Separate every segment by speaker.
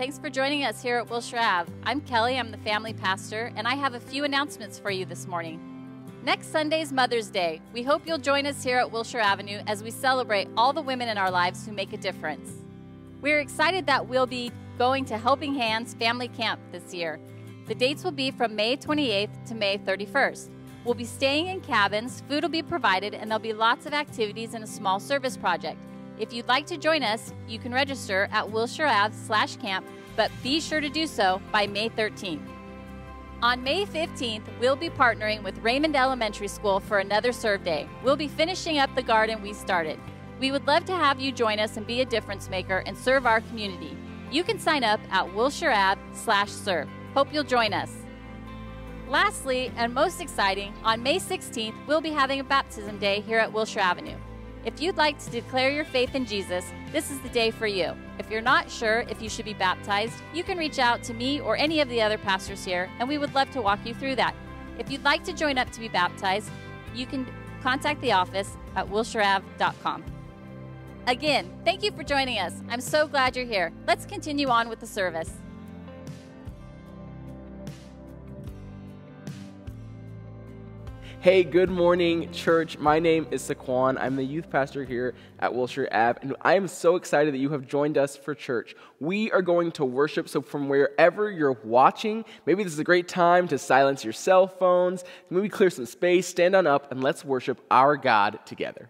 Speaker 1: Thanks for joining us here at Wilshire Ave. I'm Kelly, I'm the family pastor, and I have a few announcements for you this morning. Next Sunday is Mother's Day. We hope you'll join us here at Wilshire Avenue as we celebrate all the women in our lives who make a difference. We're excited that we'll be going to Helping Hands Family Camp this year. The dates will be from May 28th to May 31st. We'll be staying in cabins, food will be provided, and there'll be lots of activities and a small service project. If you'd like to join us, you can register at Wilshire Ave slash camp, but be sure to do so by May 13th. On May 15th, we'll be partnering with Raymond Elementary School for another Serve Day. We'll be finishing up the garden we started. We would love to have you join us and be a difference maker and serve our community. You can sign up at Wilshire Ave slash serve. Hope you'll join us. Lastly, and most exciting, on May 16th, we'll be having a baptism day here at Wilshire Avenue. If you'd like to declare your faith in Jesus, this is the day for you. If you're not sure if you should be baptized, you can reach out to me or any of the other pastors here, and we would love to walk you through that. If you'd like to join up to be baptized, you can contact the office at wilshireave.com. Again, thank you for joining us. I'm so glad you're here. Let's continue on with the service.
Speaker 2: Hey, good morning, church. My name is Saquon. I'm the youth pastor here at Wilshire Ave, and I am so excited that you have joined us for church. We are going to worship, so from wherever you're watching, maybe this is a great time to silence your cell phones, maybe clear some space, stand on up, and let's worship our God together.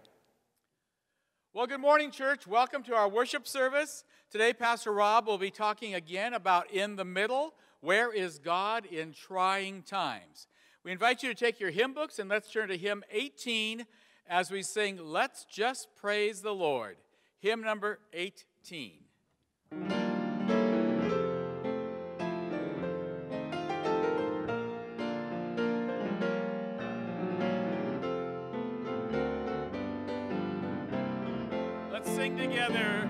Speaker 3: Well, good morning, church. Welcome to our worship service. Today, Pastor Rob will be talking again about in the middle. Where is God in trying times? We invite you to take your hymn books and let's turn to hymn 18 as we sing Let's Just Praise the Lord. Hymn number 18. Let's sing together.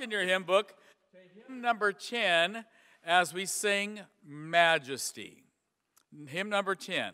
Speaker 3: In your hymn book hymn number 10 as we sing Majesty. Hymn number 10.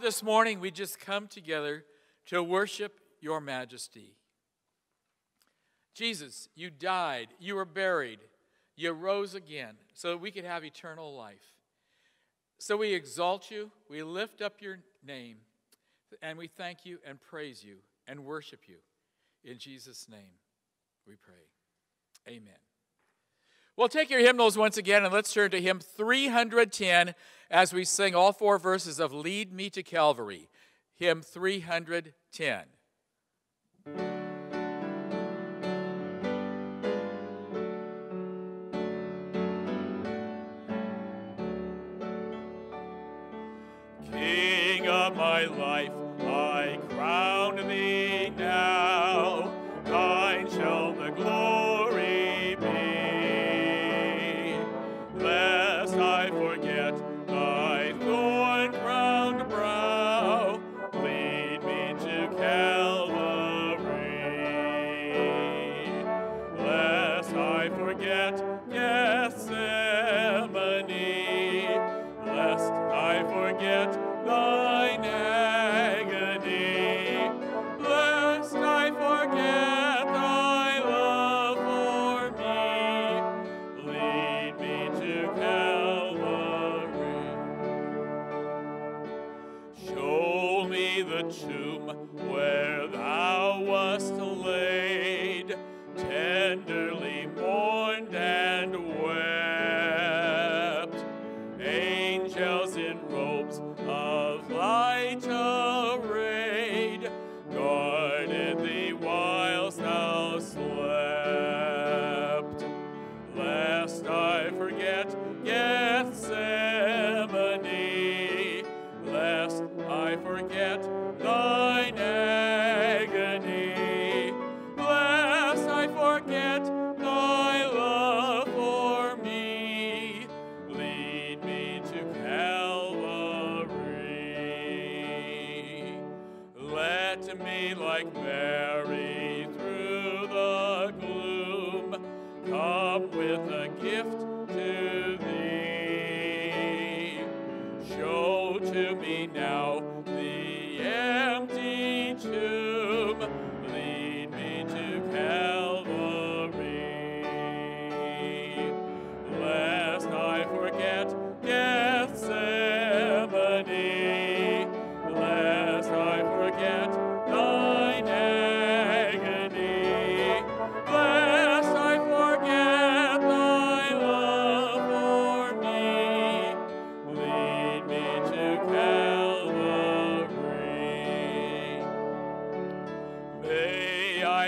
Speaker 4: This morning we just come together to worship your majesty. Jesus, you died, you were buried, you rose again so that we could have eternal life. So we exalt you, we lift up your name, and we thank you and praise you and worship you. In Jesus' name we pray. Amen. Well, take your hymnals once again and let's turn to hymn 310 as we sing all four verses of Lead Me to Calvary, hymn 310.
Speaker 3: King of my life,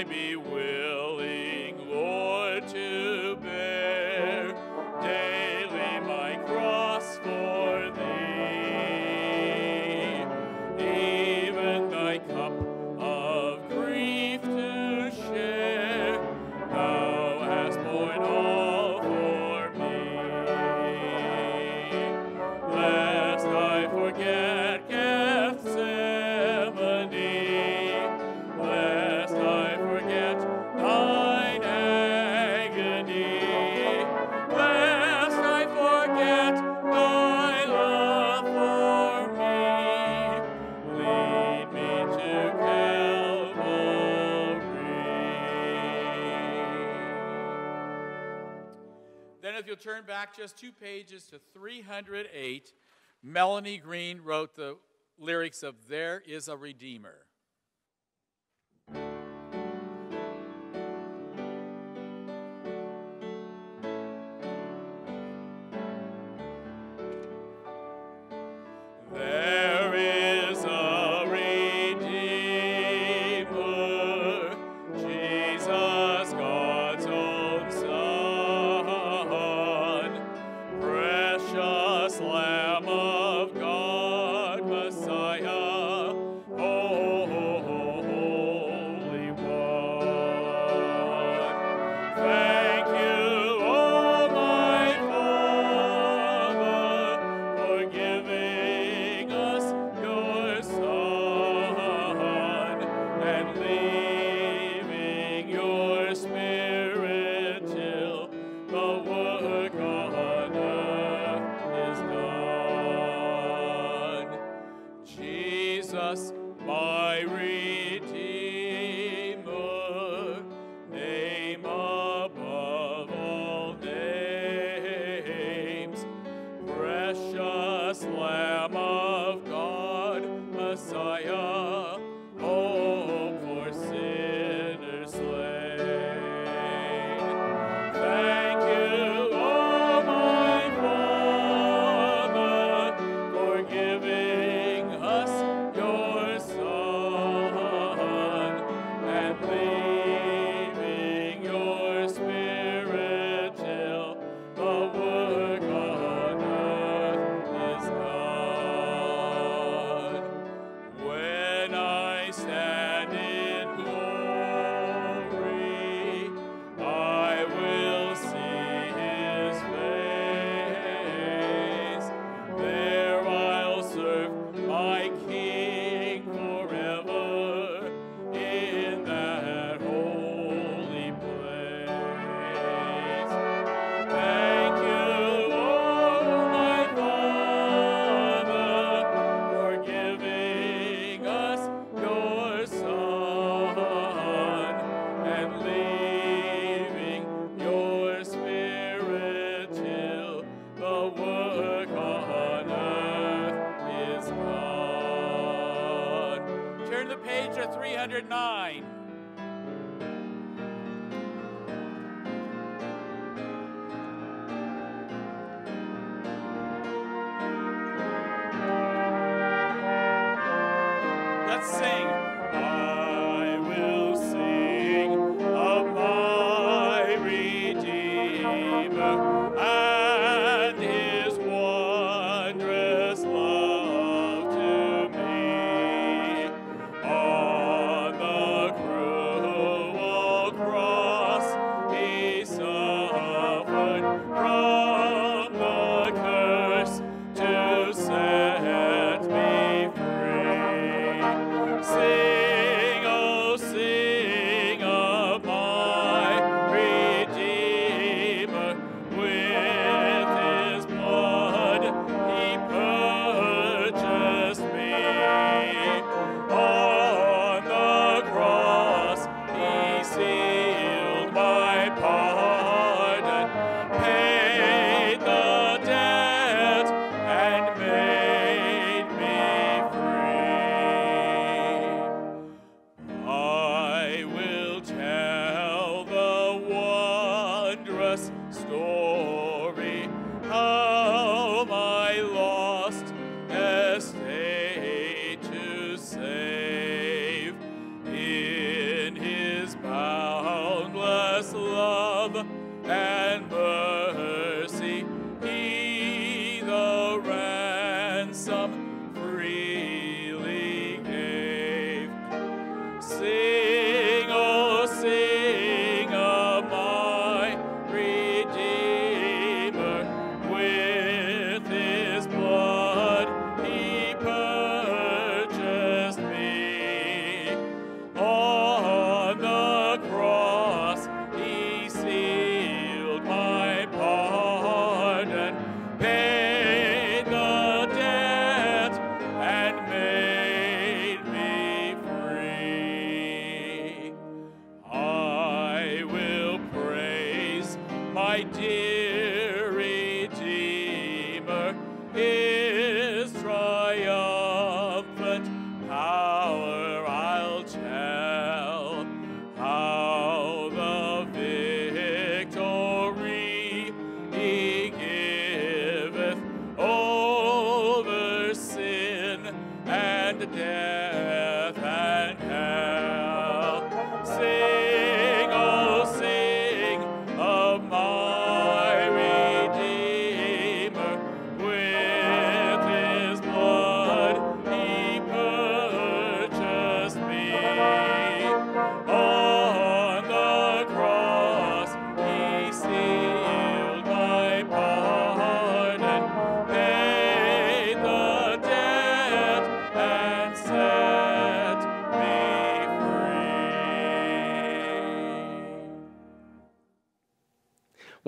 Speaker 3: I be willing, just two pages to 308, Melody Green wrote the lyrics of There is a Redeemer.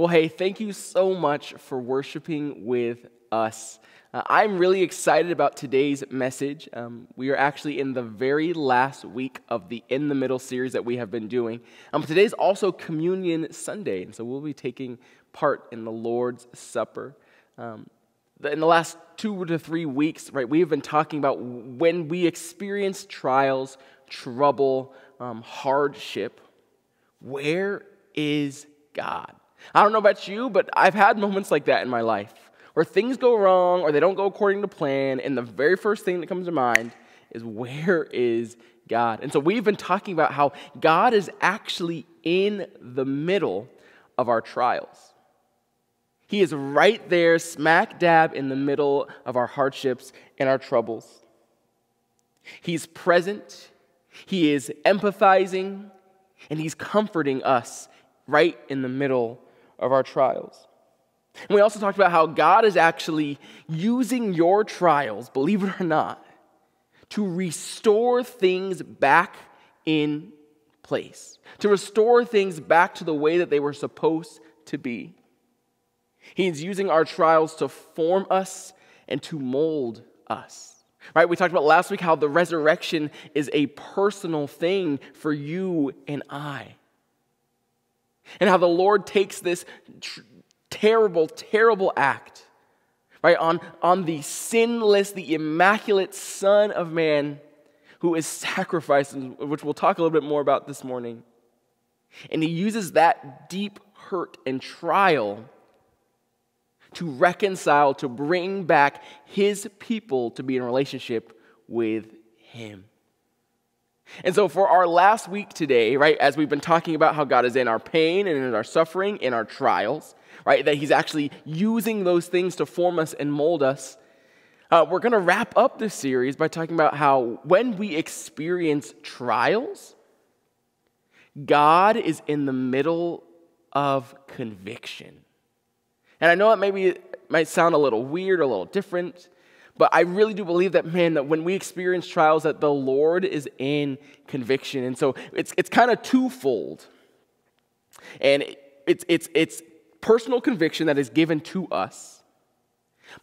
Speaker 2: Well, hey, thank you so much for worshiping with us. Uh, I'm really excited about today's message. Um, we are actually in the very last week of the In the Middle series that we have been doing. Um, today's also Communion Sunday, and so we'll be taking part in the Lord's Supper. Um, in the last two to three weeks, right, we have been talking about when we experience trials, trouble, um, hardship, where is God? I don't know about you, but I've had moments like that in my life where things go wrong or they don't go according to plan, and the very first thing that comes to mind is where is God? And so we've been talking about how God is actually in the middle of our trials. He is right there, smack dab in the middle of our hardships and our troubles. He's present, He is empathizing, and He's comforting us right in the middle of our trials. And we also talked about how God is actually using your trials, believe it or not, to restore things back in place, to restore things back to the way that they were supposed to be. He's using our trials to form us and to mold us. Right? We talked about last week how the resurrection is a personal thing for you and I. And how the Lord takes this terrible, terrible act, right, on, on the sinless, the immaculate Son of Man who is sacrificed, which we'll talk a little bit more about this morning. And he uses that deep hurt and trial to reconcile, to bring back his people to be in relationship with him. And so, for our last week today, right, as we've been talking about how God is in our pain and in our suffering, in our trials, right, that He's actually using those things to form us and mold us, uh, we're going to wrap up this series by talking about how when we experience trials, God is in the middle of conviction. And I know that maybe it might sound a little weird, a little different, but I really do believe that, man, that when we experience trials, that the Lord is in conviction. And so it's, it's kind of twofold. And it's, it's, it's personal conviction that is given to us.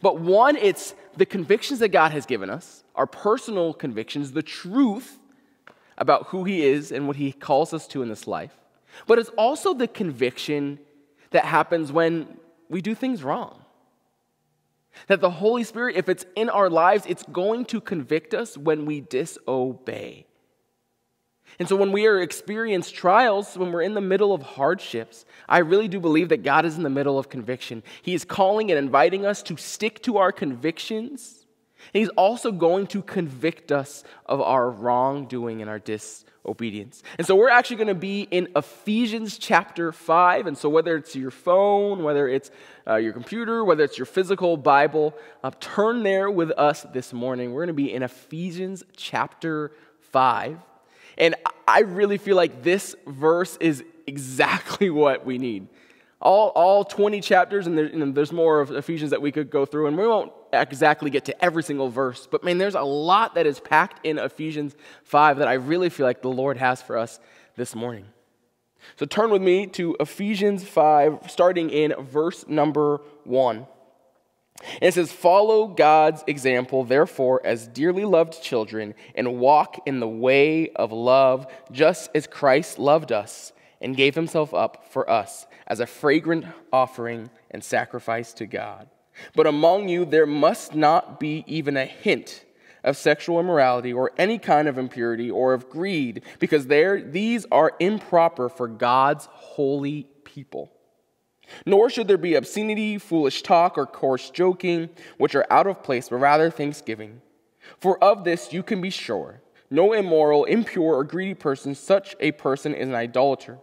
Speaker 2: But one, it's the convictions that God has given us, our personal convictions, the truth about who He is and what He calls us to in this life. But it's also the conviction that happens when we do things wrong. That the Holy Spirit, if it's in our lives, it's going to convict us when we disobey. And so when we are experience trials, when we're in the middle of hardships, I really do believe that God is in the middle of conviction. He is calling and inviting us to stick to our convictions. And he's also going to convict us of our wrongdoing and our disobedience. And so we're actually going to be in Ephesians chapter 5. And so whether it's your phone, whether it's uh, your computer, whether it's your physical Bible, uh, turn there with us this morning. We're going to be in Ephesians chapter 5. And I really feel like this verse is exactly what we need. All, all 20 chapters, and, there, and there's more of Ephesians that we could go through, and we won't exactly get to every single verse, but man, there's a lot that is packed in Ephesians 5 that I really feel like the Lord has for us this morning. So turn with me to Ephesians 5, starting in verse number 1. And it says, Follow God's example, therefore, as dearly loved children, and walk in the way of love, just as Christ loved us and gave himself up for us as a fragrant offering and sacrifice to God. But among you, there must not be even a hint of sexual immorality or any kind of impurity or of greed, because these are improper for God's holy people. Nor should there be obscenity, foolish talk, or coarse joking, which are out of place, but rather thanksgiving. For of this you can be sure no immoral, impure, or greedy person, such a person is an idolater,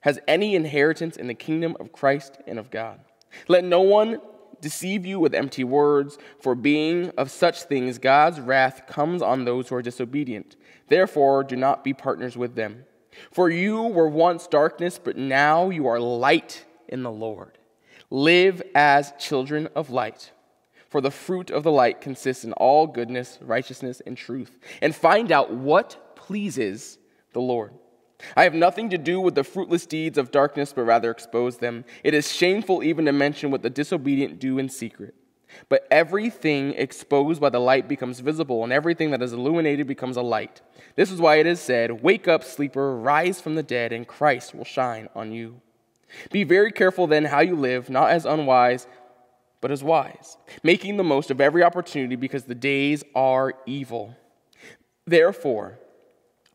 Speaker 2: has any inheritance in the kingdom of Christ and of God. Let no one deceive you with empty words, for being of such things, God's wrath comes on those who are disobedient. Therefore, do not be partners with them. For you were once darkness, but now you are light in the Lord. Live as children of light. For the fruit of the light consists in all goodness, righteousness, and truth. And find out what pleases the Lord. I have nothing to do with the fruitless deeds of darkness, but rather expose them. It is shameful even to mention what the disobedient do in secret. But everything exposed by the light becomes visible, and everything that is illuminated becomes a light. This is why it is said, Wake up, sleeper, rise from the dead, and Christ will shine on you. Be very careful then how you live, not as unwise, but as wise, making the most of every opportunity because the days are evil. Therefore,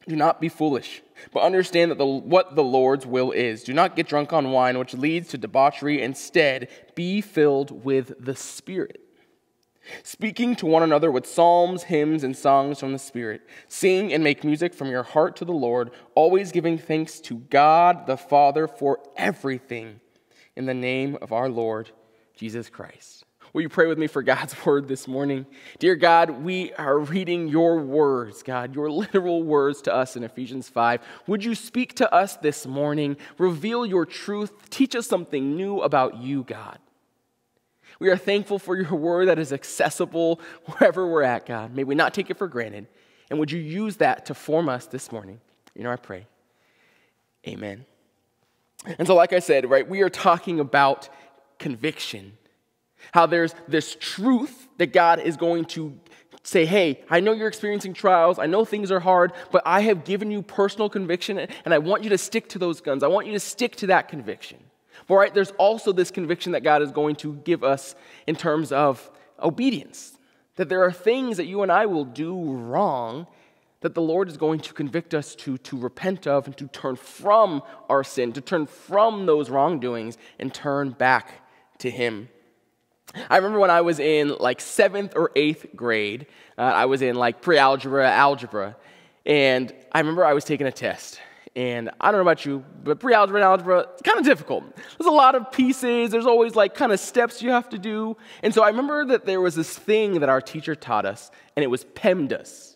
Speaker 2: do not be foolish, but understand that the, what the Lord's will is. Do not get drunk on wine, which leads to debauchery. Instead, be filled with the Spirit. Speaking to one another with psalms, hymns, and songs from the Spirit. Sing and make music from your heart to the Lord, always giving thanks to God the Father for everything in the name of our Lord Jesus Christ. Will you pray with me for God's word this morning? Dear God, we are reading your words, God, your literal words to us in Ephesians 5. Would you speak to us this morning? Reveal your truth. Teach us something new about you, God. We are thankful for your word that is accessible wherever we're at, God. May we not take it for granted. And would you use that to form us this morning? You know, I pray. Amen. And so, like I said, right, we are talking about conviction how there's this truth that God is going to say, hey, I know you're experiencing trials, I know things are hard, but I have given you personal conviction, and I want you to stick to those guns. I want you to stick to that conviction. But right, there's also this conviction that God is going to give us in terms of obedience. That there are things that you and I will do wrong that the Lord is going to convict us to, to repent of and to turn from our sin, to turn from those wrongdoings and turn back to Him. I remember when I was in like seventh or eighth grade, uh, I was in like pre algebra, algebra, and I remember I was taking a test. And I don't know about you, but pre algebra and algebra, it's kind of difficult. There's a lot of pieces, there's always like kind of steps you have to do. And so I remember that there was this thing that our teacher taught us, and it was PEMDAS.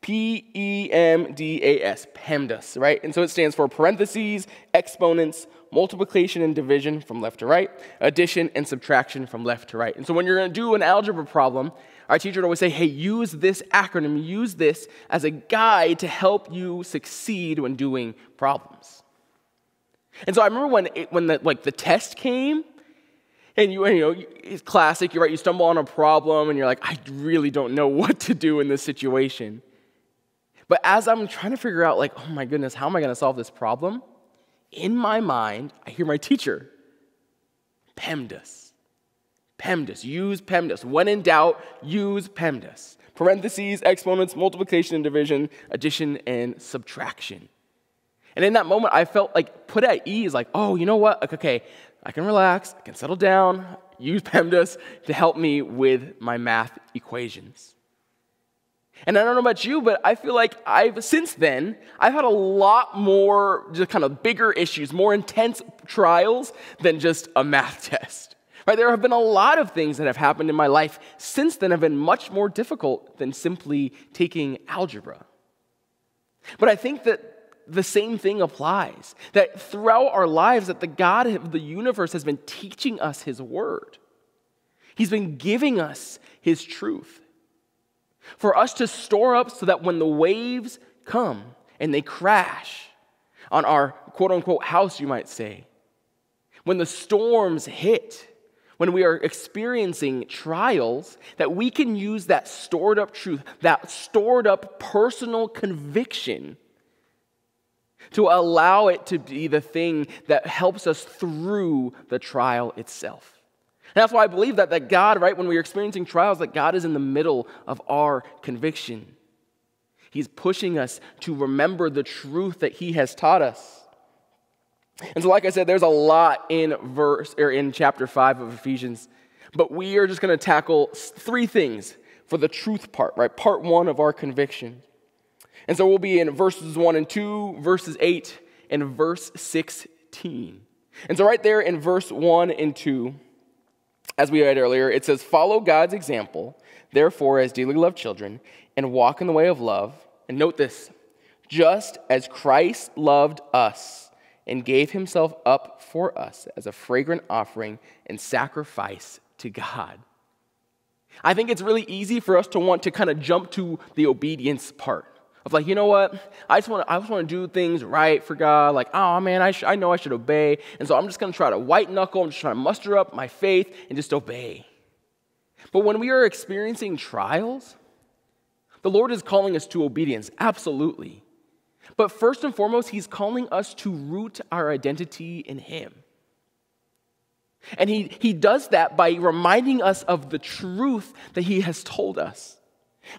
Speaker 2: P E M D A S, PEMDAS, right? And so it stands for parentheses, exponents, multiplication and division from left to right, addition and subtraction from left to right. And so when you're going to do an algebra problem, our teacher would always say, hey, use this acronym, use this as a guide to help you succeed when doing problems. And so I remember when, it, when the, like, the test came, and you, you know, it's classic, you're right, you stumble on a problem, and you're like, I really don't know what to do in this situation. But as I'm trying to figure out, like, oh my goodness, how am I going to solve this problem? in my mind, I hear my teacher, PEMDAS. PEMDAS. Use PEMDAS. When in doubt, use PEMDAS. Parentheses, exponents, multiplication and division, addition and subtraction. And in that moment, I felt like put at ease, like, oh, you know what? Okay, I can relax, I can settle down, use PEMDAS to help me with my math equations. And I don't know about you, but I feel like I've, since then, I've had a lot more just kind of bigger issues, more intense trials than just a math test. Right? There have been a lot of things that have happened in my life since then have been much more difficult than simply taking algebra. But I think that the same thing applies. That throughout our lives, that the God of the universe has been teaching us his word. He's been giving us his truth for us to store up so that when the waves come and they crash on our quote unquote house, you might say, when the storms hit, when we are experiencing trials, that we can use that stored up truth, that stored up personal conviction to allow it to be the thing that helps us through the trial itself. And that's why I believe that, that God, right, when we're experiencing trials, that God is in the middle of our conviction. He's pushing us to remember the truth that He has taught us. And so, like I said, there's a lot in verse or in chapter 5 of Ephesians, but we are just going to tackle three things for the truth part, right? Part one of our conviction. And so we'll be in verses 1 and 2, verses 8, and verse 16. And so, right there in verse 1 and 2, as we read earlier, it says, Follow God's example, therefore, as dearly loved children, and walk in the way of love. And note this just as Christ loved us and gave himself up for us as a fragrant offering and sacrifice to God. I think it's really easy for us to want to kind of jump to the obedience part. Of like, you know what? I just want to I just want to do things right for God. Like, oh man, I, sh- I know I should obey. And so I'm just going to try to white knuckle. I'm just trying to muster up my faith and just obey. But when we are experiencing trials, the Lord is calling us to obedience, absolutely. But first and foremost, He's calling us to root our identity in Him. And he, he does that by reminding us of the truth that He has told us.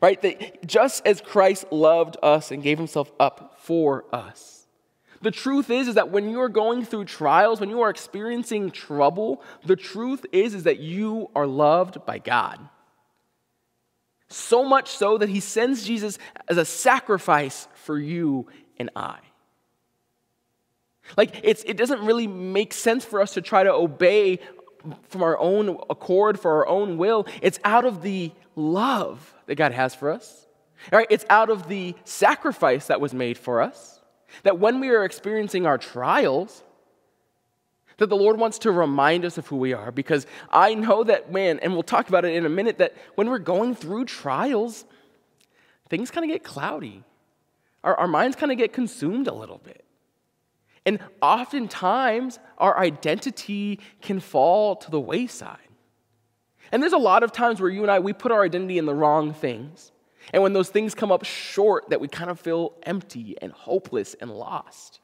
Speaker 2: Right? That just as Christ loved us and gave Himself up for us. The truth is, is that when you are going through trials, when you are experiencing trouble, the truth is, is that you are loved by God. So much so that he sends Jesus as a sacrifice for you and I. Like, it doesn't really make sense for us to try to obey from our own accord, for our own will. It's out of the love that God has for us. All right? It's out of the sacrifice that was made for us. That when we are experiencing our trials, that the Lord wants to remind us of who we are because I know that, man, and we'll talk about it in a minute, that when we're going through trials, things kind of get cloudy. Our, our minds kind of get consumed a little bit. And oftentimes, our identity can fall to the wayside. And there's a lot of times where you and I, we put our identity in the wrong things. And when those things come up short, that we kind of feel empty and hopeless and lost.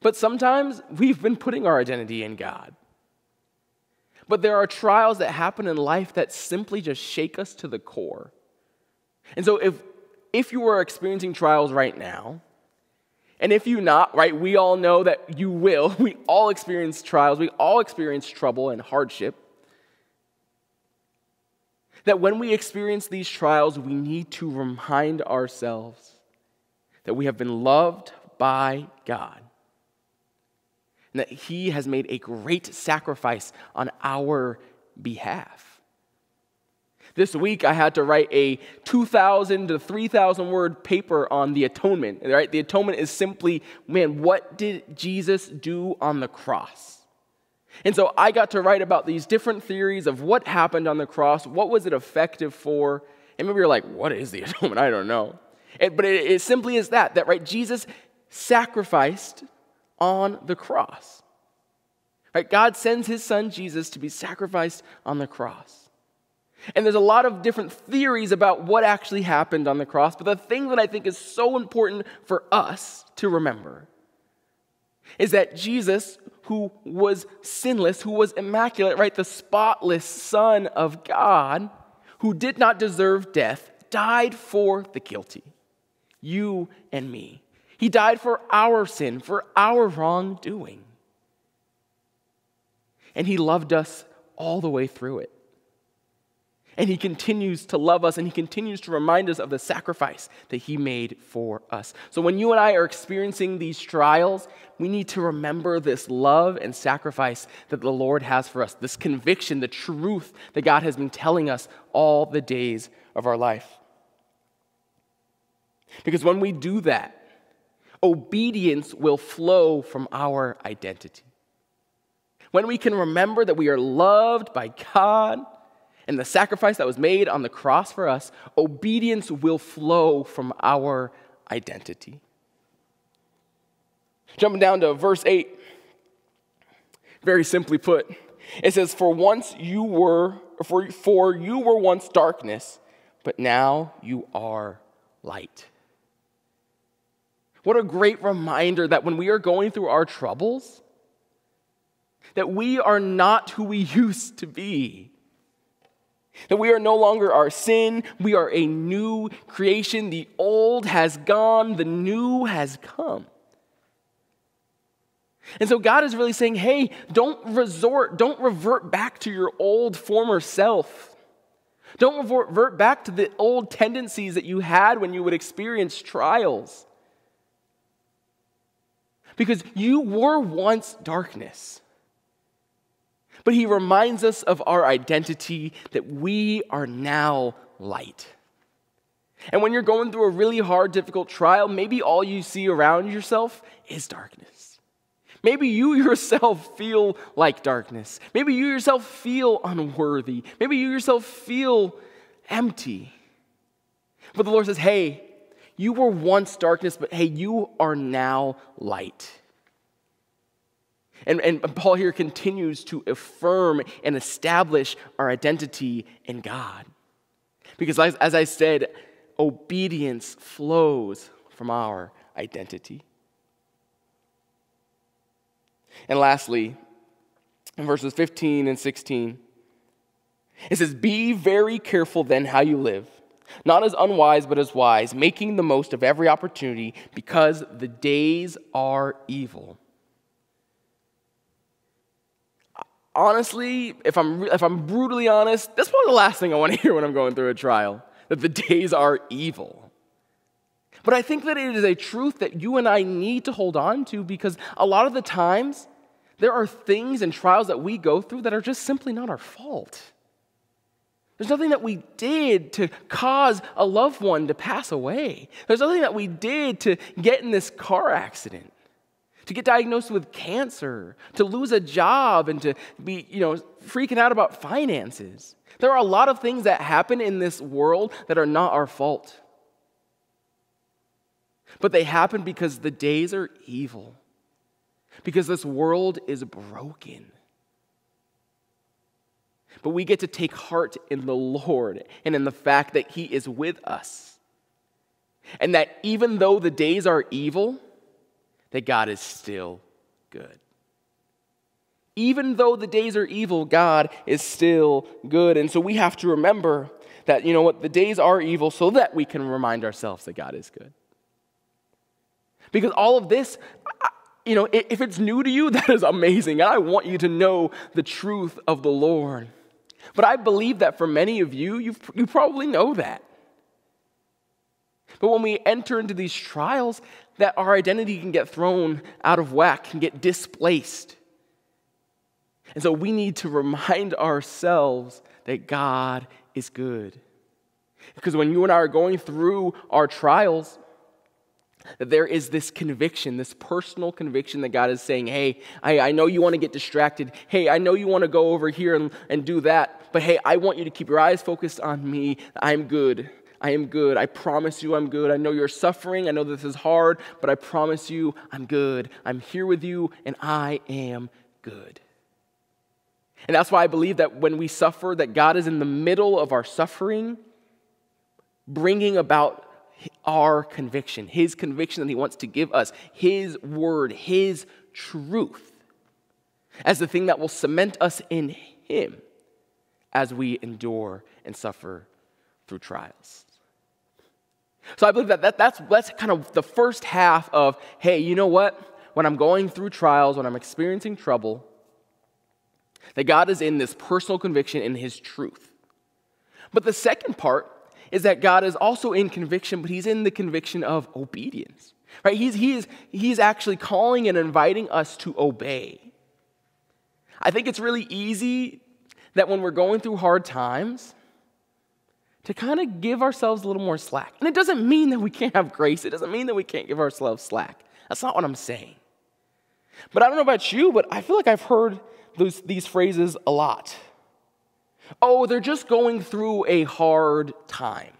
Speaker 2: But sometimes we've been putting our identity in God. But there are trials that happen in life that simply just shake us to the core. And so if if you are experiencing trials right now, and if you not, right, we all know that you will. We all experience trials, we all experience trouble and hardship. That when we experience these trials, we need to remind ourselves that we have been loved by God and that He has made a great sacrifice on our behalf. This week, I had to write a 2,000 to 3,000 word paper on the atonement. Right? The atonement is simply, man, what did Jesus do on the cross? And so I got to write about these different theories of what happened on the cross, what was it effective for, and maybe you're like, what is the atonement? I don't know. It, but it, it simply is that, that, right, Jesus sacrificed on the cross. Right? God sends his son Jesus to be sacrificed on the cross. And there's a lot of different theories about what actually happened on the cross, but the thing that I think is so important for us to remember is that Jesus, who was sinless, who was immaculate, right, the spotless Son of God, who did not deserve death, died for the guilty, you and me. He died for our sin, for our wrongdoing. And He loved us all the way through it. And He continues to love us and He continues to remind us of the sacrifice that He made for us. So when you and I are experiencing these trials, we need to remember this love and sacrifice that the Lord has for us, this conviction, the truth that God has been telling us all the days of our life. Because when we do that, obedience will flow from our identity. When we can remember that we are loved by God and the sacrifice that was made on the cross for us, obedience will flow from our identity. Jumping down to verse 8, very simply put, it says, For once you were, for, for you were once darkness, but now you are light. What a great reminder that when we are going through our troubles, that we are not who we used to be. That we are no longer our sin, we are a new creation. The old has gone, the new has come. And so God is really saying, hey, don't resort, don't revert back to your old former self. Don't revert back to the old tendencies that you had when you would experience trials because you were once darkness. But he reminds us of our identity that we are now light. And when you're going through a really hard, difficult trial, maybe all you see around yourself is darkness. Maybe you yourself feel like darkness. Maybe you yourself feel unworthy. Maybe you yourself feel empty. But the Lord says, hey, You were once darkness, but hey, you are now light. And, and Paul here continues to affirm and establish our identity in God. Because, as, as I said, obedience flows from our identity. And lastly, in verses 15 and 16, it says, Be very careful then how you live, not as unwise, but as wise, making the most of every opportunity, because the days are evil. Honestly, if I'm, if I'm brutally honest, that's probably the last thing I want to hear when I'm going through a trial that the days are evil. But I think that it is a truth that you and I need to hold on to because a lot of the times there are things and trials that we go through that are just simply not our fault. There's nothing that we did to cause a loved one to pass away. There's nothing that we did to get in this car accident, to get diagnosed with cancer, to lose a job, and to be, you know, freaking out about finances. There are a lot of things that happen in this world that are not our fault. But they happen because the days are evil, because this world is broken. But we get to take heart in the Lord and in the fact that He is with us. And that even though the days are evil, that God is still good. Even though the days are evil, God is still good. And so we have to remember that, you know what, the days are evil so that we can remind ourselves that God is good. Because all of this, you know, if it's new to you, that is amazing. And I want you to know the truth of the Lord. But I believe that for many of you, you you probably know that. But when we enter into these trials, that our identity can get thrown out of whack, can get displaced. And so we need to remind ourselves that God is good. Because when you and I are going through our trials, that there is this conviction, this personal conviction that God is saying, hey, I, I know you want to get distracted. Hey, I know you want to go over here and, and do that. But hey, I want you to keep your eyes focused on me. I'm good. I am good. I promise you I'm good. I know you're suffering. I know this is hard, but I promise you I'm good. I'm here with you, and I am good. And that's why I believe that when we suffer, that God is in the middle of our suffering, bringing about our conviction, His conviction that He wants to give us, His word, His truth, as the thing that will cement us in Him as we endure and suffer through trials. So I believe that, that that's, that's kind of the first half of hey, you know what? When I'm going through trials, when I'm experiencing trouble, that God is in this personal conviction in His truth. But the second part is that God is also in conviction, but He's in the conviction of obedience. Right? He's, he's, he's actually calling and inviting us to obey. I think it's really easy that when we're going through hard times, to kind of give ourselves a little more slack. And it doesn't mean that we can't have grace, it doesn't mean that we can't give ourselves slack. That's not what I'm saying. But I don't know about you, but I feel like I've heard those, these phrases a lot. Oh, they're just going through a hard time.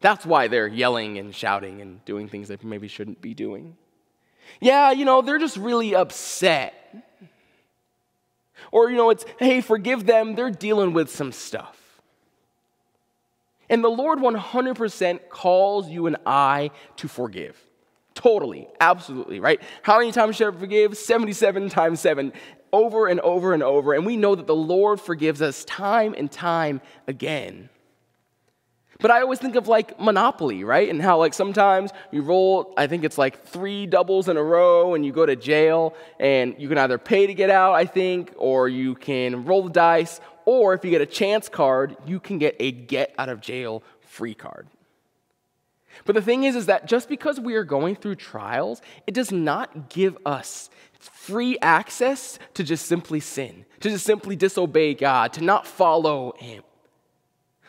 Speaker 2: That's why they're yelling and shouting and doing things they maybe shouldn't be doing. Yeah, you know, they're just really upset. Or, you know, it's, hey, forgive them, they're dealing with some stuff. And the Lord 100% calls you and I to forgive. Totally, absolutely, right? How many times should I forgive? 77 times 7, over and over and over. And we know that the Lord forgives us time and time again. But I always think of like Monopoly, right? And how like sometimes you roll, I think it's like three doubles in a row and you go to jail and you can either pay to get out, I think, or you can roll the dice, or if you get a chance card, you can get a get out of jail free card. But the thing is, is that just because we are going through trials, it does not give us free access to just simply sin, to just simply disobey God, to not follow Him.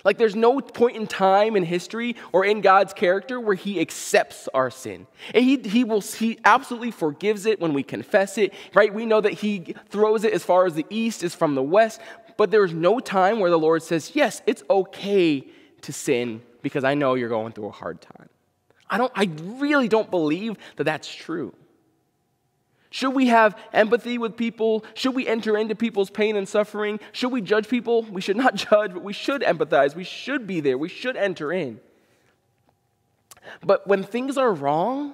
Speaker 2: Like, there's no point in time in history or in God's character where He accepts our sin. And He, he, will, he absolutely forgives it when we confess it, right? We know that He throws it as far as the east is from the west, but there's no time where the Lord says, Yes, it's okay to sin because I know you're going through a hard time. I, don't, I really don't believe that that's true. Should we have empathy with people? Should we enter into people's pain and suffering? Should we judge people? We should not judge, but we should empathize. We should be there. We should enter in. But when things are wrong,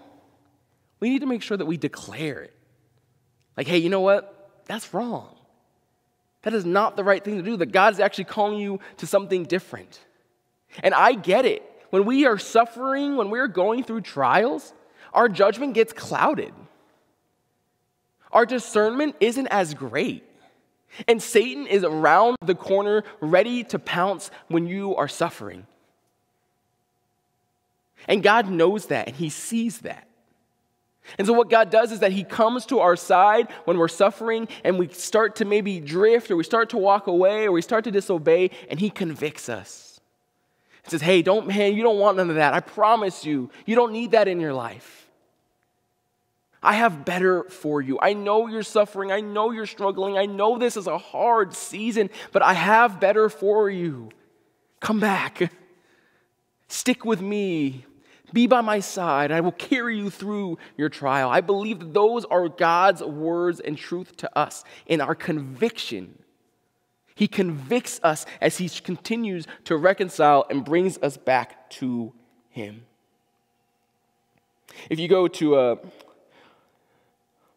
Speaker 2: we need to make sure that we declare it. Like, hey, you know what? That's wrong. That is not the right thing to do. That God is actually calling you to something different. And I get it. When we are suffering, when we're going through trials, our judgment gets clouded. Our discernment isn't as great. And Satan is around the corner, ready to pounce when you are suffering. And God knows that, and He sees that. And so, what God does is that He comes to our side when we're suffering and we start to maybe drift or we start to walk away or we start to disobey, and He convicts us. He says, Hey, don't, man, you don't want none of that. I promise you, you don't need that in your life. I have better for you. I know you're suffering. I know you're struggling. I know this is a hard season, but I have better for you. Come back. Stick with me. Be by my side. I will carry you through your trial. I believe that those are God's words and truth to us in our conviction. He convicts us as He continues to reconcile and brings us back to Him. If you go to uh,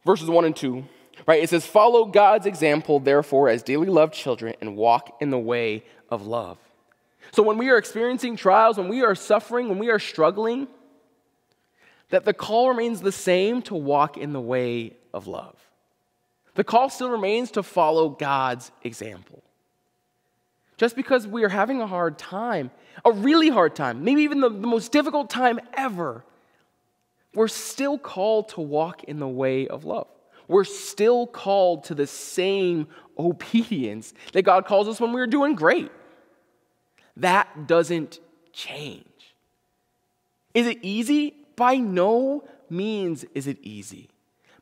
Speaker 2: verses 1 and 2, right, it says, Follow God's example, therefore, as dearly loved children, and walk in the way of love. So when we are experiencing trials, when we are suffering, when we are struggling, that the call remains the same to walk in the way of love. The call still remains to follow God's example. Just because we are having a hard time, a really hard time, maybe even the, the most difficult time ever, we're still called to walk in the way of love. We're still called to the same obedience that God calls us when we are doing great. That doesn't change. Is it easy? By no means is it easy.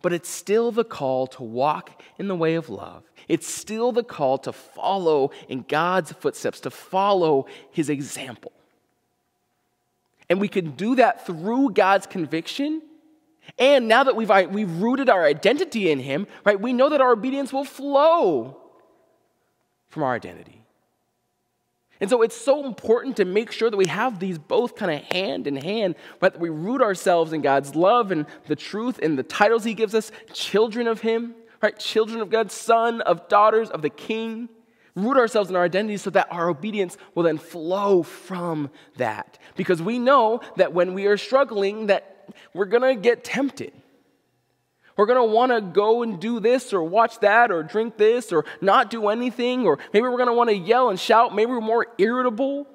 Speaker 2: But it's still the call to walk in the way of love. It's still the call to follow in God's footsteps, to follow his example. And we can do that through God's conviction. And now that we've, we've rooted our identity in him, right, we know that our obedience will flow from our identity. And so it's so important to make sure that we have these both kind of hand in hand, but we root ourselves in God's love and the truth and the titles He gives us children of Him, right? Children of God, son of daughters of the King. Root ourselves in our identity so that our obedience will then flow from that. Because we know that when we are struggling, that we're gonna get tempted. We're going to want to go and do this or watch that or drink this or not do anything. Or maybe we're going to want to yell and shout. Maybe we're more irritable.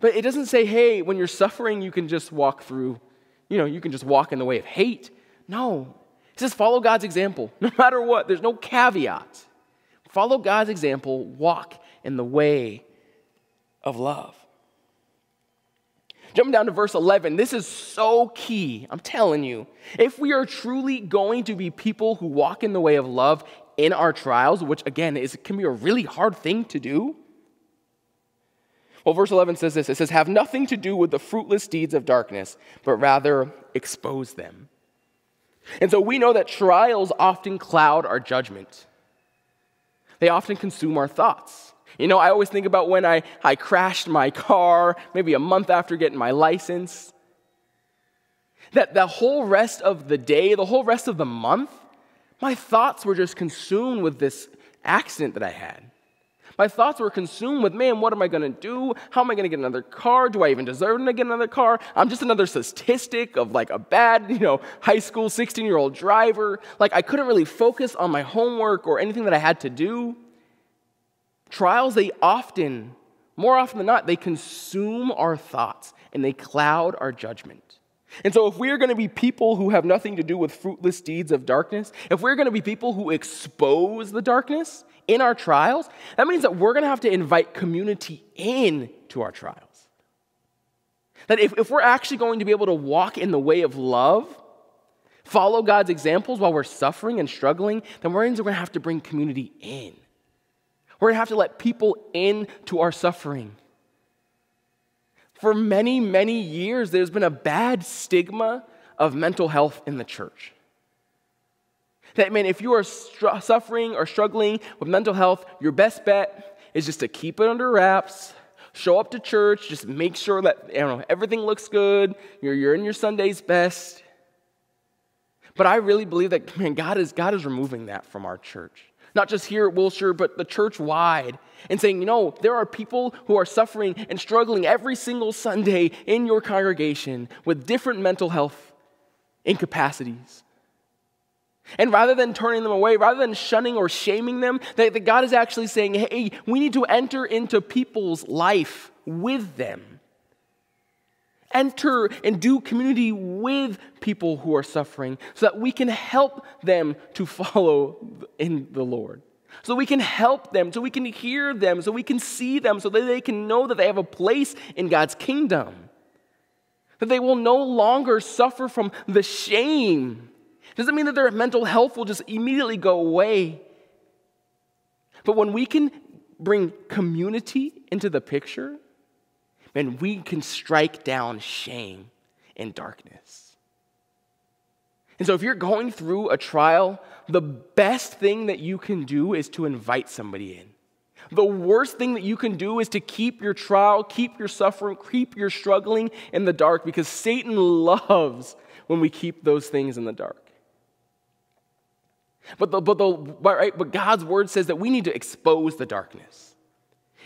Speaker 2: But it doesn't say, hey, when you're suffering, you can just walk through, you know, you can just walk in the way of hate. No. It says follow God's example, no matter what. There's no caveat. Follow God's example, walk in the way of love. Jumping down to verse 11, this is so key. I'm telling you. If we are truly going to be people who walk in the way of love in our trials, which again is, can be a really hard thing to do, well, verse 11 says this it says, Have nothing to do with the fruitless deeds of darkness, but rather expose them. And so we know that trials often cloud our judgment, they often consume our thoughts. You know, I always think about when I, I crashed my car, maybe a month after getting my license. That the whole rest of the day, the whole rest of the month, my thoughts were just consumed with this accident that I had. My thoughts were consumed with, man, what am I going to do? How am I going to get another car? Do I even deserve to get another car? I'm just another statistic of like a bad, you know, high school 16 year old driver. Like I couldn't really focus on my homework or anything that I had to do. Trials, they often, more often than not, they consume our thoughts and they cloud our judgment. And so, if we are going to be people who have nothing to do with fruitless deeds of darkness, if we're going to be people who expose the darkness in our trials, that means that we're going to have to invite community in to our trials. That if, if we're actually going to be able to walk in the way of love, follow God's examples while we're suffering and struggling, then we're going to have to bring community in. We're going to have to let people in to our suffering. For many, many years, there's been a bad stigma of mental health in the church. That, man, if you are suffering or struggling with mental health, your best bet is just to keep it under wraps, show up to church, just make sure that know, everything looks good, you're, you're in your Sunday's best. But I really believe that, man, God is, God is removing that from our church. Not just here at Wilshire, but the church wide. And saying, you know, there are people who are suffering and struggling every single Sunday in your congregation with different mental health incapacities. And rather than turning them away, rather than shunning or shaming them, that, God is actually saying, hey, we need to enter into people's life with them. Enter and do community with people who are suffering so that we can help them to follow in the Lord. So we can help them, so we can hear them, so we can see them, so that they can know that they have a place in God's kingdom. That they will no longer suffer from the shame doesn't mean that their mental health will just immediately go away. But when we can bring community into the picture, man, we can strike down shame and darkness. And so if you're going through a trial, the best thing that you can do is to invite somebody in. The worst thing that you can do is to keep your trial, keep your suffering, keep your struggling in the dark because Satan loves when we keep those things in the dark. But, the, but, the, right, but God's word says that we need to expose the darkness.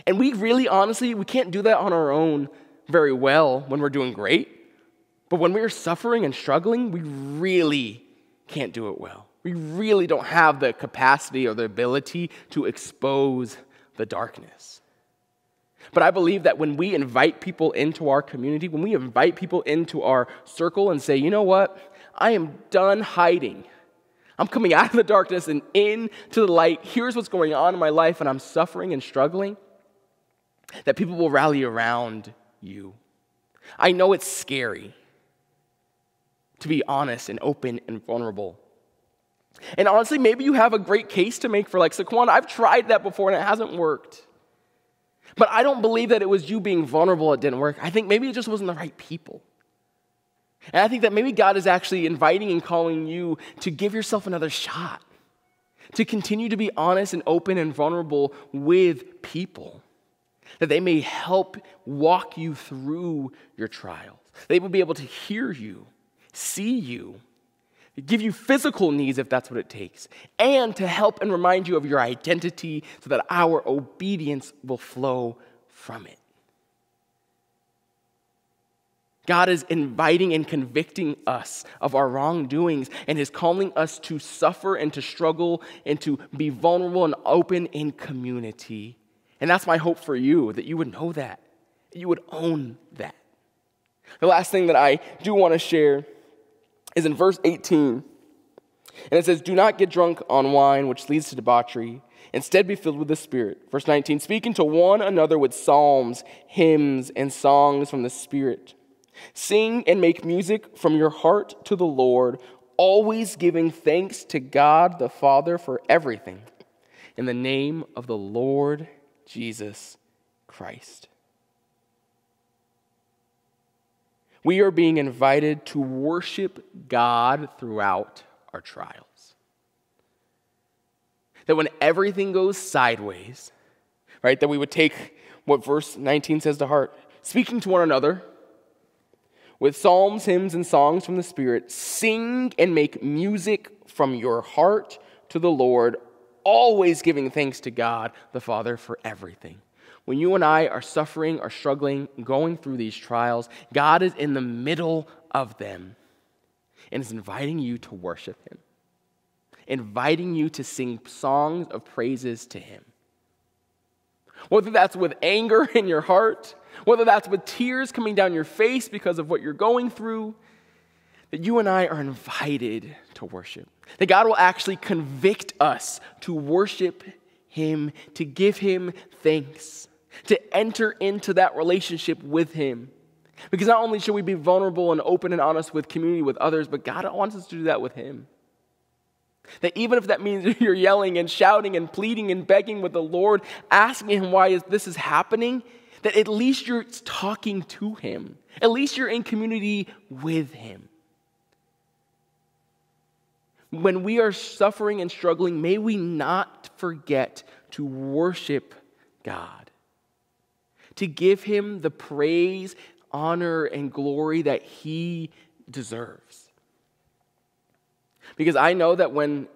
Speaker 2: And we really, honestly, we can't do that on our own very well when we're doing great. But when we're suffering and struggling, we really can't do it well. We really don't have the capacity or the ability to expose the darkness. But I believe that when we invite people into our community, when we invite people into our circle and say, you know what, I am done hiding. I'm coming out of the darkness and into the light. Here's what's going on in my life, and I'm suffering and struggling. That people will rally around you. I know it's scary to be honest and open and vulnerable. And honestly, maybe you have a great case to make for like Saquon. I've tried that before and it hasn't worked. But I don't believe that it was you being vulnerable that didn't work. I think maybe it just wasn't the right people. And I think that maybe God is actually inviting and calling you to give yourself another shot, to continue to be honest and open and vulnerable with people, that they may help walk you through your trials. They will be able to hear you, see you, give you physical needs if that's what it takes, and to help and remind you of your identity so that our obedience will flow from it. God is inviting and convicting us of our wrongdoings and is calling us to suffer and to struggle and to be vulnerable and open in community. And that's my hope for you that you would know that, you would own that. The last thing that I do want to share is in verse 18. And it says, Do not get drunk on wine, which leads to debauchery. Instead, be filled with the Spirit. Verse 19, speaking to one another with psalms, hymns, and songs from the Spirit Sing and make music from your heart to the Lord, always giving thanks to God the Father for everything, in the name of the Lord Jesus Christ. We are being invited to worship God throughout our trials. That when everything goes sideways, right, that we would take what verse 19 says to heart, speaking to one another with psalms, hymns, and songs from the Spirit, sing and make music from your heart to the Lord, always giving thanks to God the Father for everything. When you and I are suffering or struggling, going through these trials, God is in the middle of them and is inviting you to worship Him, inviting you to sing songs of praises to Him. Whether that's with anger in your heart, whether that's with tears coming down your face because of what you're going through, that you and I are invited to worship. That God will actually convict us to worship Him, to give Him thanks, to enter into that relationship with Him. Because not only should we be vulnerable and open and honest with community with others, but God wants us to do that with Him. That even if that means you're yelling and shouting and pleading and begging with the Lord, asking Him why is this is happening, that at least you're talking to Him, at least you're in community with Him. When we are suffering and struggling, may we not forget to worship God, to give Him the praise, honor, and glory that He deserves. Because I know that when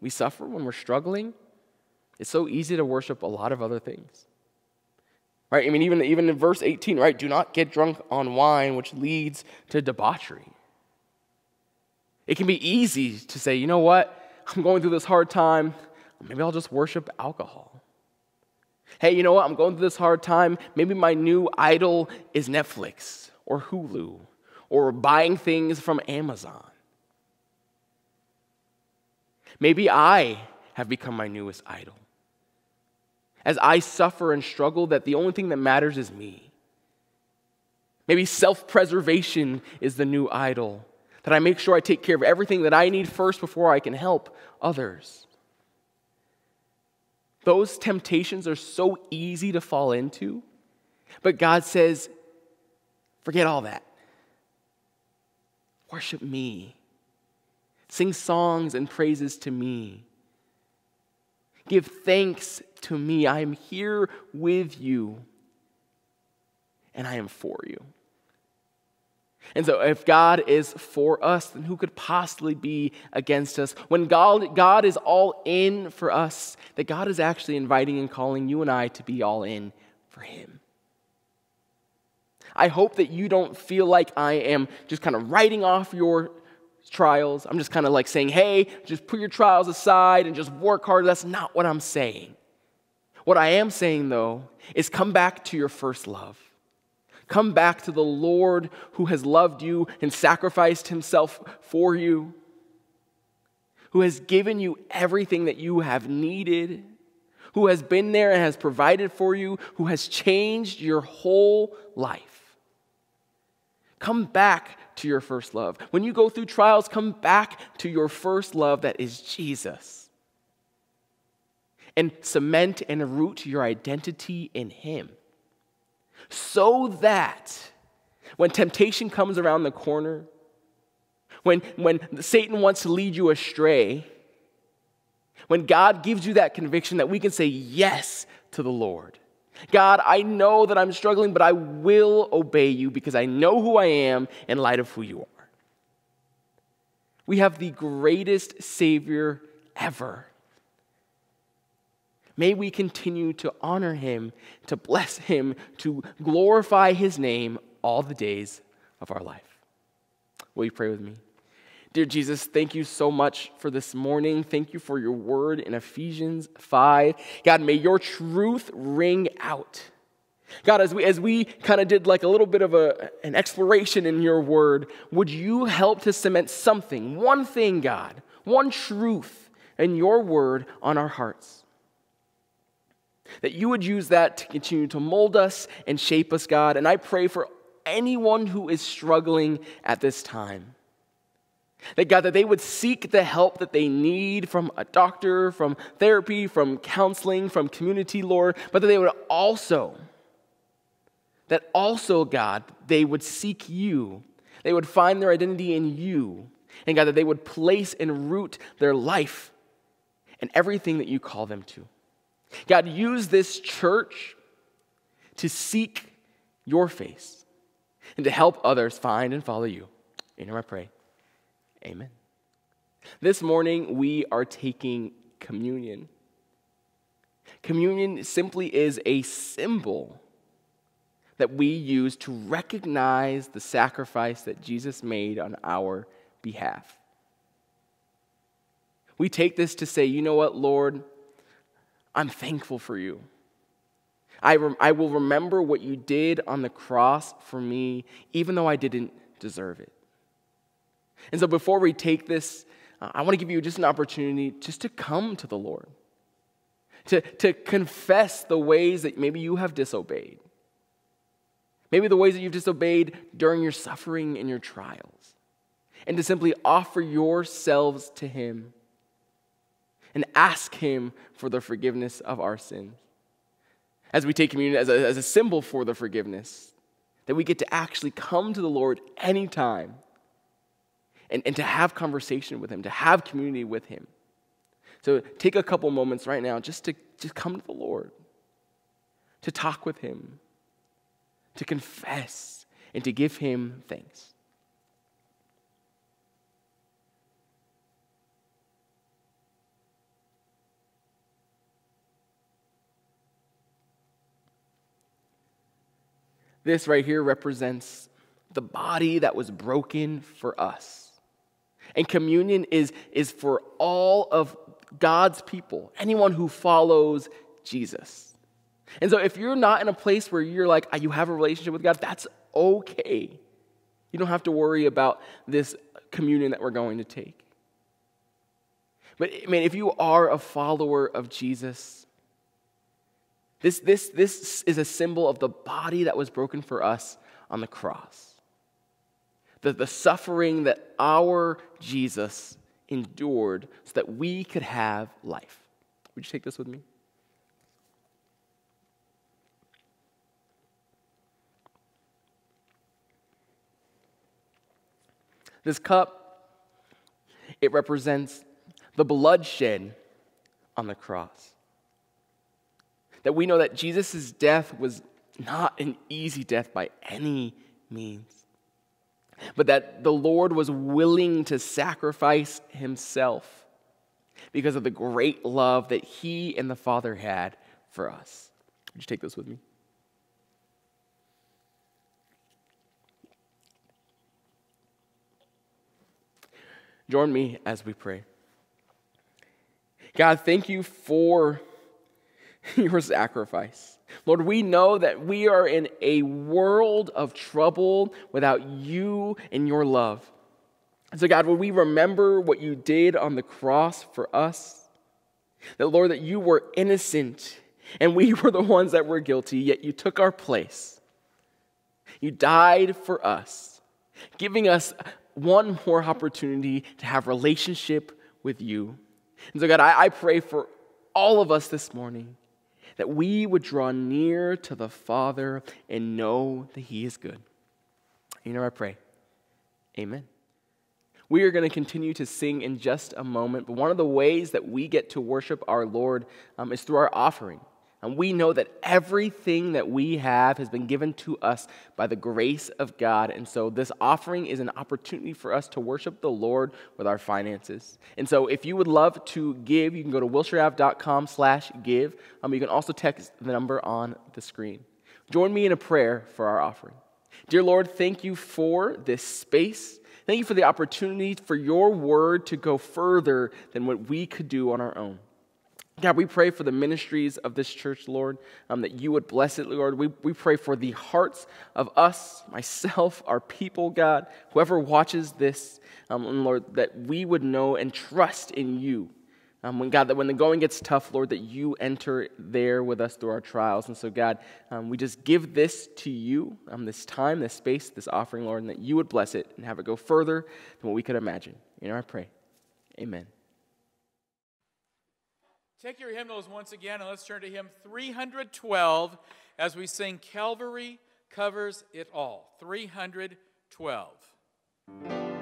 Speaker 2: we suffer, when we're struggling, it's so easy to worship a lot of other things. Right? I mean, even, even in verse 18, right? Do not get drunk on wine, which leads to debauchery. It can be easy to say, you know what? I'm going through this hard time. Maybe I'll just worship alcohol. Hey, you know what? I'm going through this hard time. Maybe my new idol is Netflix or Hulu or buying things from Amazon. Maybe I have become my newest idol. As I suffer and struggle, that the only thing that matters is me. Maybe self preservation is the new idol, that I make sure I take care of everything that I need first before I can help others. Those temptations are so easy to fall into, but God says, forget all that. Worship me. Sing songs and praises to me. Give thanks to me. I am here with you, and I am for you. And so, if God is for us, then who could possibly be against us? When God, God is all in for us, that God is actually inviting and calling you and I to be all in for Him. I hope that you don't feel like I am just kind of writing off your trials. I'm just kind of like saying, hey, just put your trials aside and just work hard. That's not what I'm saying. What I am saying, though, is come back to your first love. Come back to the Lord who has loved you and sacrificed himself for you, who has given you everything that you have needed, who has been there and has provided for you, who has changed your whole life. Come back to your first love. When you go through trials, come back to your first love that is Jesus. And cement and root your identity in Him. So that when temptation comes around the corner, when, when Satan wants to lead you astray, when God gives you that conviction that we can say yes to the Lord. God, I know that I'm struggling, but I will obey you because I know who I am in light of who you are. We have the greatest Savior ever. May we continue to honor him, to bless him, to glorify his name all the days of our life. Will you pray with me? Dear Jesus, thank you so much for this morning. Thank you for your word in Ephesians 5. God, may your truth ring out. God, as we, as we kind of did like a little bit of a, an exploration in your word, would you help to cement something, one thing, God, one truth in your word on our hearts? That you would use that to continue to mold us and shape us, God. And I pray for anyone who is struggling at this time. That God, that they would seek the help that they need from a doctor, from therapy, from counseling, from community, Lord, but that they would also, that also, God, they would seek you. They would find their identity in you. And God, that they would place and root their life and everything that you call them to. God, use this church to seek your face and to help others find and follow you. In your I pray. Amen. This morning, we are taking communion. Communion simply is a symbol that we use to recognize the sacrifice that Jesus made on our behalf. We take this to say, you know what, Lord, I'm thankful for you. I, rem- I will remember what you did on the cross for me, even though I didn't deserve it. And so before we take this, uh, I want to give you just an opportunity just to come to the Lord, to, to confess the ways that maybe you have disobeyed, maybe the ways that you've disobeyed during your suffering and your trials, and to simply offer yourselves to Him and ask Him for the forgiveness of our sins. as we take communion as a, as a symbol for the forgiveness, that we get to actually come to the Lord anytime and, and to have conversation with Him, to have community with Him. So take a couple moments right now just to just come to the Lord, to talk with Him, to confess, and to give Him thanks. This right here represents the body that was broken for us. And communion is, is for all of God's people, anyone who follows Jesus. And so if you're not in a place where you're like, ah, you have a relationship with God, that's okay. You don't have to worry about this communion that we're going to take. But I mean, if you are a follower of Jesus, this, this, this is a symbol of the body that was broken for us on the cross. The, the suffering that our Jesus endured so that we could have life. Would you take this with me? This cup, it represents the bloodshed on the cross that we know that Jesus' death was not an easy death by any means, but that the Lord was willing to sacrifice himself because of the great love that he and the Father had for us. Would you take this with me? Join me as we pray. God, thank you for your sacrifice. Lord, we know that we are in a world of trouble without you and your love. so, God, would we remember what you did on the cross for us? That, Lord, that you were innocent and we were the ones that were guilty, yet you took our place. You died for us, giving us one more opportunity to have relationship with you. And so, God, I, I pray for all of us this morning that we would draw near to the Father and know that He is good. You know, I pray. Amen. We are going to continue to sing in just a moment, but one of the ways that we get to worship our Lord um, is through our offering. And we know that everything that we have has been given to us by the grace of God. And so this offering is an opportunity for us to worship the Lord with our finances. And so if you would love to give, you can go to wilshireave.com slash give. Um, you can also text the number on the screen. Join me in a prayer for our offering. Dear Lord, thank you for this space. Thank you for the opportunity for your word to go further than what we could do on our own. God, we pray for the ministries of this church, Lord, um, that you would bless it, Lord. We, we pray for the hearts of us, myself, our people, God, whoever watches this, um, and Lord, that we would know and trust in you. Um, when God, that when the going gets tough, Lord, that you enter there with us through our trials. And so, God, um, we just give this to you, um, this time, this space, this offering, Lord, and that you would bless it and have it go further than what we could imagine. You know, I pray. Amen.
Speaker 3: Take your hymnals once again and let's turn to hymn 312 as we sing Calvary Covers It All. 312.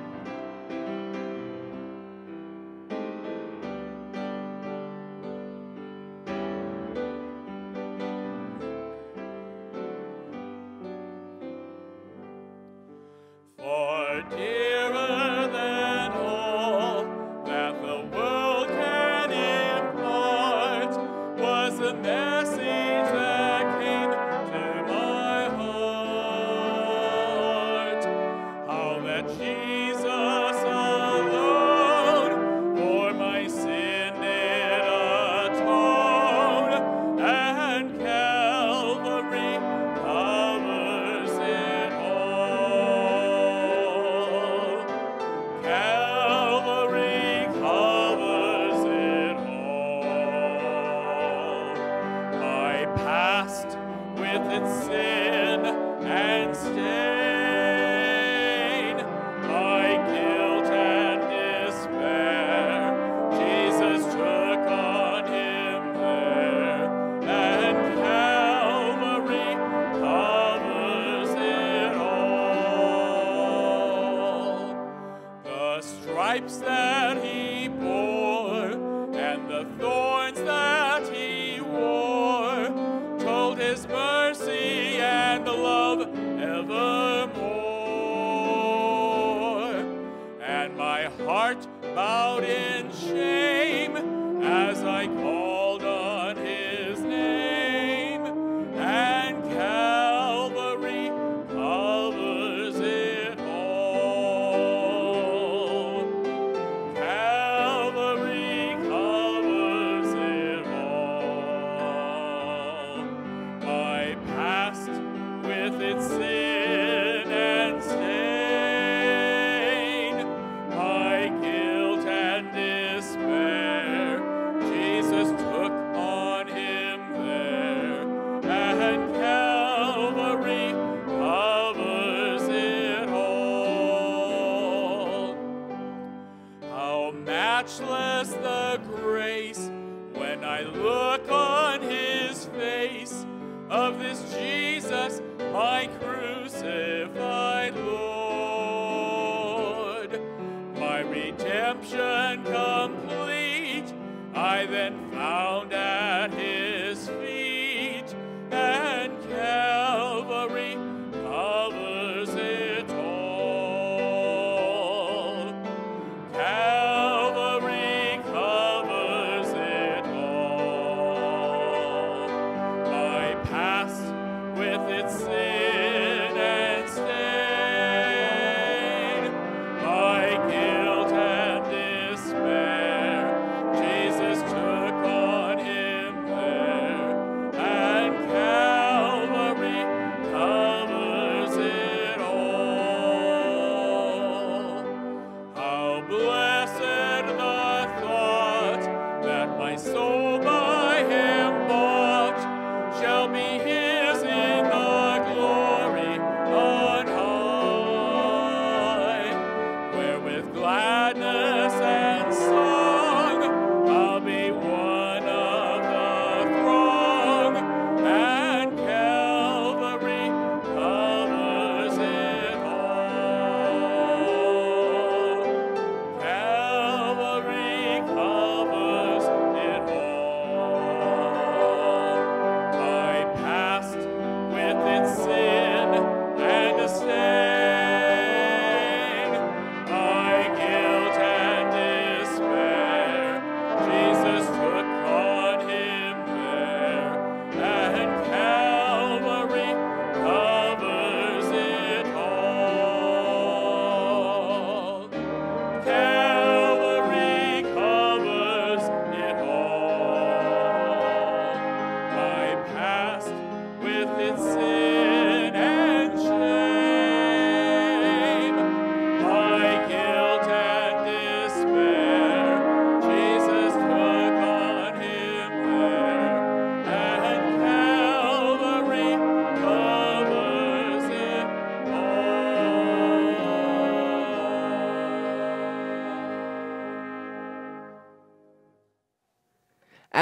Speaker 3: Told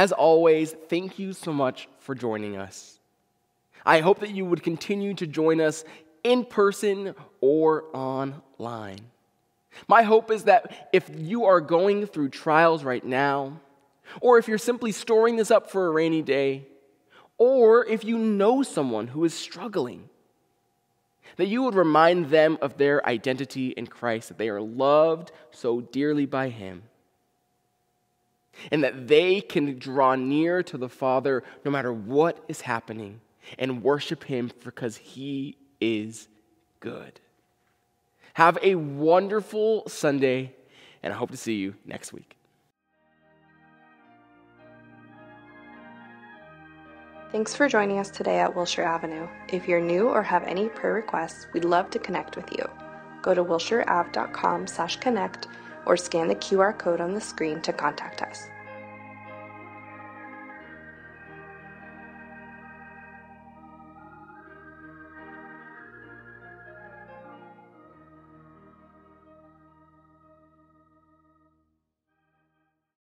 Speaker 2: As always, thank you so much for joining us. I hope that you would continue to join us in person or online. My hope is that if you are going through trials right now, or if you're simply storing this up for a rainy day, or if you know someone who is struggling, that you would remind them of their identity in Christ, that they are loved so dearly by Him, and that they can draw near to the Father no matter what is happening and worship Him because He is good. Have a wonderful Sunday, and I hope to see you next week.
Speaker 5: Thanks for joining us today at Wilshire Avenue. If you're new or have any prayer requests, we'd love to connect with you. Go to wilshireave.com slash connect or scan the QR code on the screen to contact us.